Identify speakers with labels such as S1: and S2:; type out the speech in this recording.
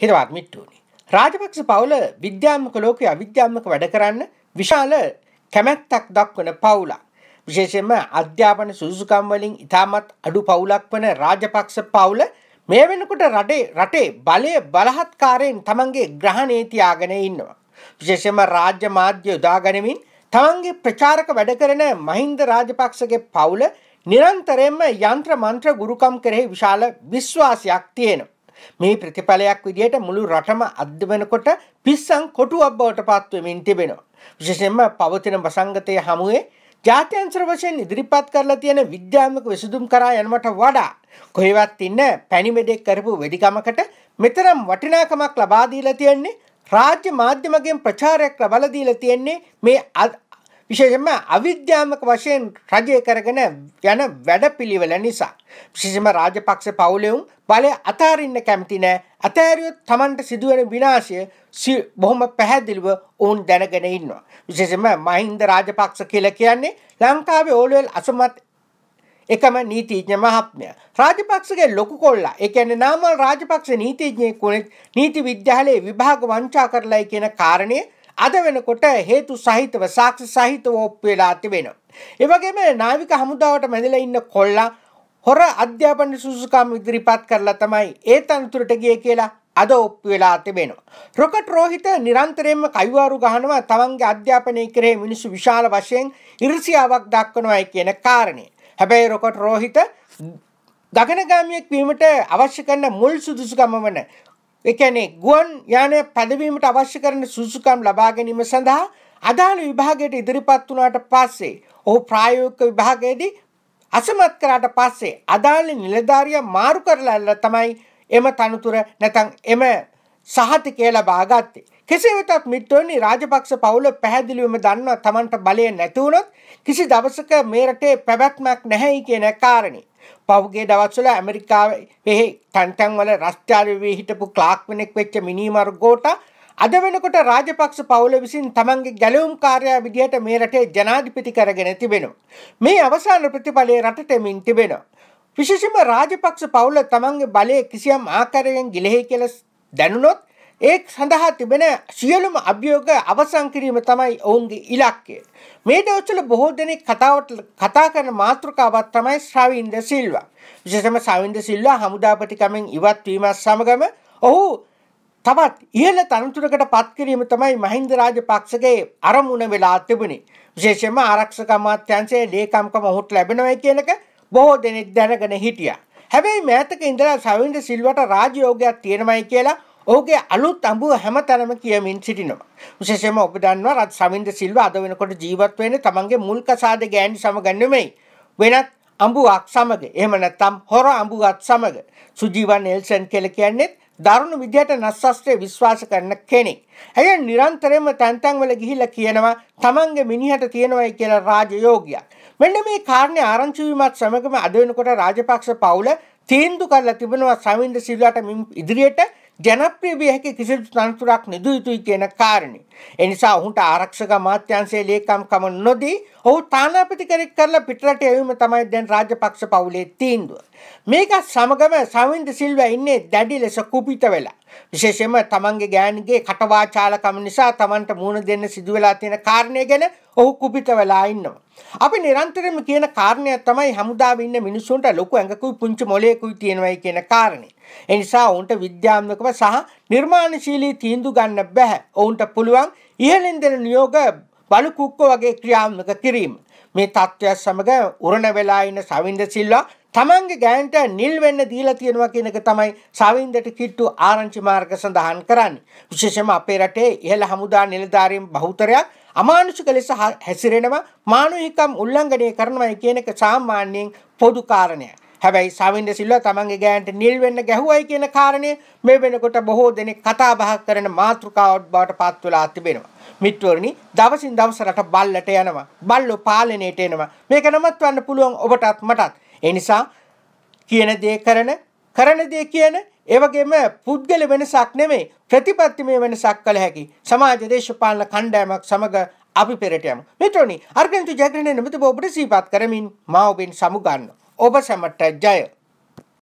S1: හිතවත් මිට්ටුවනි. රාජපක්ෂ පවුල විද්‍යාත්මක ලෝකයේ අවිද්‍යාත්මක වැඩ කරන්න විශාල කැමැත්තක් දක්වන පවුලක්. විශේෂයෙන්ම අධ්‍යාපන සුදුසුකම් වලින් ඉතාමත් අඩු පවුලක් වන රාජපක්ෂ පවුල මේ වෙනකොට රටේ රටේ බලය බලහත්කාරයෙන් තමන්ගේ ග්‍රහණේ තියාගෙන ඉන්නවා. විශේෂයෙන්ම රාජ්‍ය මාධ්‍ය යොදා ගනිමින් තමන්ගේ ප්‍රචාරක වැඩ කරන මහින්ද රාජපක්ෂගේ පවුල නිරන්තරයෙන්ම යන්ත්‍ර මන්ත්‍ර ගුරුකම් කෙරෙහි විශාල විශ්වාසයක් තියෙනවා. මේ ප්‍රතිඵලයක් විදිහට මුළු රටම අද්ද වෙනකොට පිස්සන් කොටුවක් බවට පත්වෙමින් තිබෙනවා. විශේෂයෙන්ම පවතින වසංගතයේ හමුවේ ජාත්‍යන්තර වශයෙන් ඉදිරිපත් කරලා තියෙන විද්‍යාත්මක විසඳුම් කරා යනවට වඩා කොහෙවත් ඉන්න පැණිමෙඩෙක් කරපු වෙදිකමකට මෙතරම් වටිනාකමක් ලබා දීලා තියෙන්නේ රාජ්‍ය මාධ්‍යමගෙන් ප්‍රචාරයක් ලබා දීලා තියෙන්නේ මේ විශේෂයෙන්ම අවිද්‍යාත්මක වශයෙන් රජය කරගෙන යන වැඩපිළිවෙල නිසා විශේෂයෙන්ම රාජපක්ෂ පවුලෙවුන් බලය අතාරින්න කැමති නැහැ අතෑරියොත් Tamanට සිදුවෙන විනාශය බොහොම පැහැදිලිව ඔවුන් දැනගෙන ඉන්නවා. විශේෂයෙන්ම මහින්ද රාජපක්ෂ කියලා කියන්නේ ලංකාවේ ඕලෙවල් අසමත් එකම නීතිඥ මහත්මයා. රාජපක්ෂගේ ලොකු කොල්ලා. ඒ කියන්නේ නාමල් රාජපක්ෂ නීතිඥයෙක් වුණේ නීති විද්‍යාලයේ විභාග වංචා කරලයි කියන කාරණේ අද වෙනකොට හේතු සහිතව සාක්ෂි සහිතව ඔප්පු වෙලා තිබෙනවා. ඒ වගේම නාවික හමුදාවට මැදලා ඉන්න කොල්ලා හොර අධ්‍යාපන සුසුකම් ඉදිරිපත් කරලා තමයි ඒ තනතුරට ගියේ කියලා අද ඔප්පු වෙලා තිබෙනවා. රොකට් රෝහිත නිරන්තරයෙන්ම කයිවාරු ගහනවා තමන්ගේ අධ්‍යාපනය කරේ මිනිස්සු විශාල වශයෙන් ඉරිසියාවක් දක්වනවායි කියන කාරණය. හැබැයි රොකට් රෝහිත ගගනගාමියෙක් වීමට අවශ්‍ය කරන මුල් සුදුසුකම වන ඒ කියන්නේ ගුවන් යානය පැදවීමට අවශ්‍ය කරන සුදුසුකම් ලබා ගැනීම සඳහා අදාළ විභාගයට ඉදිරිපත් වුණාට පස්සේ ඔහු ප්‍රායෝගික විභාගයේදී අසමත් කරාට පස්සේ අදාළ නිලධාරියා මාරු කරලා තමයි එම තනතුර නැතන් එම සහතිකය ලබා ගත්තේ. කෙසේ වෙතත් මිත්‍රෝනි රාජපක්ෂ පවුල පැහැදිලිවම දන්නවා Tamanට බලය නැති වුණොත් කිසි දවසක මේ රටේ පැවැත්මක් නැහැයි කියන කාරණේ. පහුගිය දවස්වල ඇමරිකාවේ තැන් තැන්වල රස්ත්‍යාලේ වී හිටපු ක්ලාක් වෙනෙක් වෙච්ච මිනිමරු ගෝටා අද වෙනකොට රාජපක්ෂ පවුල විසින් තමන්ගේ ගැලවුම් කාර්යය විදිහට මේ රටේ ජනාධිපති කරගෙන තිබෙනවා. මේ අවසාන ප්‍රතිඵලය රටට මෙන් තිබෙනවා. විශේෂයෙන්ම රාජපක්ෂ පවුල තමන්ගේ බලය කිසියම් ආකාරයෙන් ගිලෙහි කියලා දැනුනොත් ඒ සඳහා තිබෙන සියලුම අභියෝග අවසන් කිරීම තමයි ඔවුන්ගේ ඉලක්කය. මේ දවස්වල බොහෝ දෙනෙක් කතාවට කතා කරන මාතෘකාවක් තමයි ශ්‍රවින්ද සිල්වා. විශේෂයෙන්ම ශ්‍රවින්ද සිල්වා හමුදාපතිකමෙන් ඉවත් වීමත් සමගම ඔහු තවත් ඉහළ තනතුරකට පත් කිරීම තමයි මහින්ද රාජපක්ෂගේ අරමුණ වෙලා තිබුණේ. විශේෂයෙන්ම ආරක්ෂක අමාත්‍යාංශයේ ලේකම්කම ඔහුට ලැබෙනවා කියන එක බොහෝ දෙනෙක් දැනගෙන හිටියා. හැබැයි මෑතක ඉඳලා සවින්ද සිල්වට රාජයෝගයක් තියෙනමයි කියලා ඔහුගේ අලුත් අඹුව හැමතැනම කියමින් සිටිනවා. විශේෂයෙන්ම ඔබ දන්නවා රත් සවින්ද සිල්වා අද වෙනකොට ජීවත් වෙන්නේ තමන්ගේ මුල් කසාද ගෑණි සමග නෙමෙයි. වෙනත් අඹුවක් සමග. එහෙම නැත්නම් හොර අඹුවක් සමග. සුජීවන් නෙල්සන් කියලා කියන්නේ දරුණු විදිහට නස්සස්ත්‍රය විශ්වාස කරන කෙනෙක්. ඇය නිරන්තරයෙන්ම තැන් තැන්වල ගිහිල්ලා කියනවා තමන්ගේ මිනිහට තියෙනවයි කියලා රාජයෝගයක්. මෙන්න මේ කාරණේ ආරංචි වීමත් සමගම අද වෙනකොට රාජපක්ෂ පවුල තීන්දුව කරලා තිබෙනවා සමින්ද සිල්වාට ඉදිරියට ජනප්‍රිය විය හැකි කිසිදු තනතුරක් නෙදු යුතුයි කියන කාරණේ. ඒ නිසා ඔහුට ආරක්ෂක අමාත්‍යාංශයේ ලේකම්කම නොදී ඔහු තානාපති කෙනෙක් කරලා පිටරට යවීම තමයි දැන් රාජපක්ෂ පවුලේ තීන්දුව. මේක සමගම සවින්ද සිල්වා ඉන්නේ දැඩි ලෙස කුපිත වෙලා. විශේෂයෙන්ම තමන්ගේ ගෑණිගේ කටවාචාලකම නිසා තමන්ට මුහුණ දෙන්න සිදු වෙලා තියෙන කාරණය ගැන ඔහු කුපිත වෙලා ඉන්නවා. අපි නිරන්තරයෙන්ම කියන කාරණය තමයි හමුදාවේ ඉන්න මිනිස්සුන්ට ලොකු ඇඟකුයි පුංචි මොලේකුයි තියෙනවයි කියන කාරණේ. ඒ නිසා ඔවුන්ට විද්‍යාත්මකව සහ නිර්මාණශීලී තීන්දුව ගන්න බෑ. ඔවුන්ට පුළුවන් ඉහළින් දෙන නියෝග බලු කුක්ක වගේ ක්‍රියාත්මක කිරීම. මේ තත්ත්වය සමග උරණ වෙලා ඉන්න සවින්ද සිල්වා තමන්ගේ ගෑන්ට නිල් වෙන්න දීලා තියෙනවා කියන එක තමයි සවින්දට කිට්ටු ආරංචි මාර්ග සඳහන් කරන්නේ. විශේෂයෙන්ම අපේ රටේ ඉහළ හමුදා නිලධාරීන් බහුතරයක් අමානුෂික ලෙස හැසිරෙනවා මානවිකම් උල්ලංඝනය කරනවා කියන එක සාමාන්‍යයෙන් පොදු කාරණයක්. හැබැයි සවින්ද සිල්වා තමන්ගේ ගෑන්ට නිල් වෙන්න ගැහුවයි කියන කාරණය මේ වෙනකොට බොහෝ දෙනෙක් කතා බහ කරන මාතෘකාවක් බවට පත් වෙලා තිබෙනවා. මිත්‍රවරනි දවසින් දවස රට බල්ලට යනවා. බල්ලෝ පාලනයට එනවා. මේක නවත්වන්න පුළුවන් ඔබටත් මටත්. ඒ නිසා කියන දේ කරන කරන දේ කියන ඒ වගේම පුද්ගල වෙනසක් නෙමෙයි ප්‍රතිපත්තිමය වෙනසක් කළ හැකි සමාජ දේශපාලන කණ්ඩායමක් සමග අපි පෙරට යමු. මිත්‍රෝනි අර්ගන්තු ජයග්‍රහණය නිමිති ඔබට සිහිපත් කරමින් මා ඔබෙන් සමුගන්නවා. ඔබ සැමට ජය.